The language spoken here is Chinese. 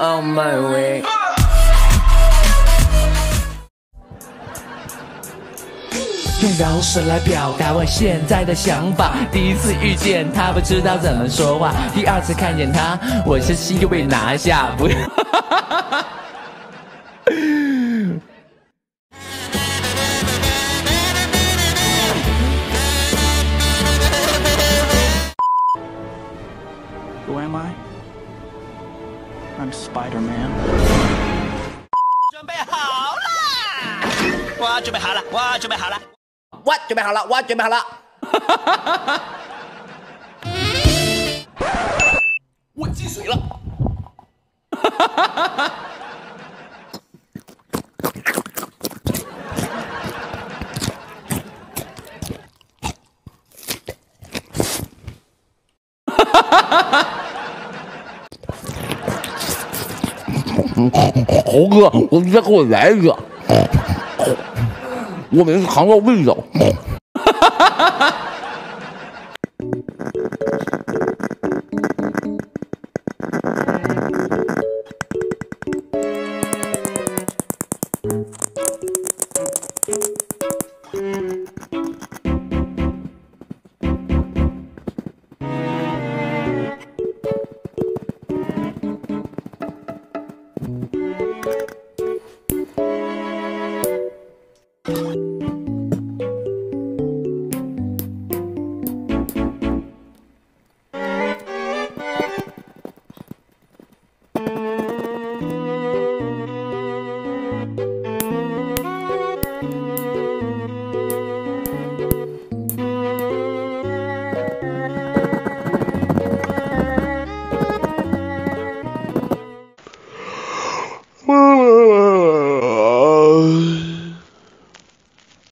on my way。用饶舌来表达我现在的想法。第一次遇见他，不知道怎么说话；第二次看见他，我的心就被拿下。不要。Who am I? I'm Man. 准备好啦！我准备好了，我准备好了。我准备好了，我准备好了。我进水了。猴哥，我你再给我来一个，我们是杭州味道。Thank you.